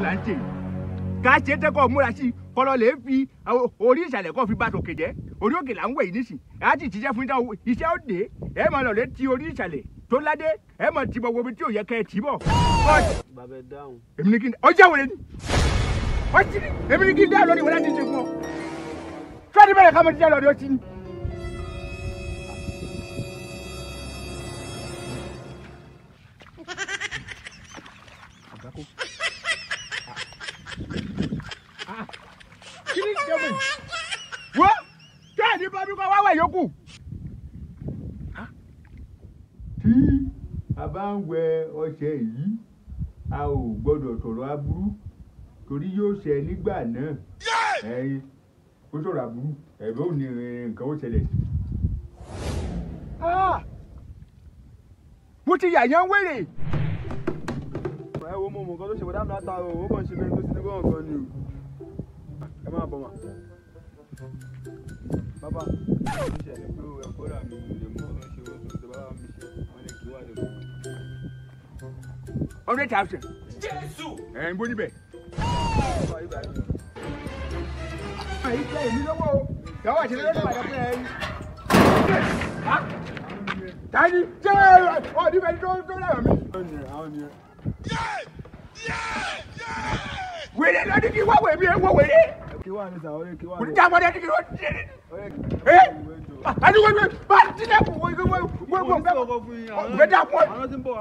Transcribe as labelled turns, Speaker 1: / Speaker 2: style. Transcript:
Speaker 1: yìí ká ṣe tẹ́kọ̀ múra sí i kọ́lọ́ lè fi orí ìsàlẹ̀ kọ́ fi bá tòkè jẹ́. Orí òkè là ń wẹ̀ yìí nísìn á ti ṣiṣẹ́ fún iṣẹ́ ó dé. Ẹ̀ máa lọ lè ti orí ìsàlẹ̀ tó ládé. Ẹ̀ máa ti wo ibi tí ò yẹ kẹ́ ẹ tì bọ̀.
Speaker 2: bàbá ẹ dáhùn.
Speaker 1: èmi ni kí n ọjà wẹrẹ ni. Ọtí ni èmi ni kí n dá lórí wọlé ti ṣe fún ọ. Fẹ́ẹ́ni bẹ́ẹ̀ ká mo ti dá lórí ọtí ni. kí ni ìjọba yìí wọ́n káàdì bọ́dún kan wá wẹ̀ yókù. tí a bá ń wẹ ọṣẹ yìí a ò gbọ́dọ̀ sọ̀rọ̀ aburú torí yóò ṣẹ nígbà náà ẹyin ó sọ̀rọ̀ aburú ẹ̀rọ ò ní nǹkan ó ṣẹlẹ̀ sí. mo ti yàyàn wèrè.
Speaker 2: ẹ wo mo mọ nǹkan tó ṣe bọ́dá mi látara o ó kàn ṣe bẹ́ẹ̀ tó ti ní gbọ́n nǹkan ni o rà mí lè mú ọdún ṣe wọ́n tó bá mi ṣe wọ́n lè kí wà lè
Speaker 1: hundred thousand. ẹ̀ ń bó níbẹ̀. àyè jẹ́ èmi lọ́wọ́ o ìyàwó àti ẹlẹ́dọ̀ bàjẹ́ pé ẹ̀yin. tani jẹ́ ọ níbẹ̀ tó tó lẹ́wọ̀n mi. wèrè lọ́dí kí wá wèrè mi ẹ̀ wọ́ wèrè.
Speaker 2: kí wà ní sàwọn kí wà
Speaker 1: kò ní
Speaker 2: ní.
Speaker 1: jábọ́ dẹ́ kí wọ́n ti dẹ́ àdúgbò.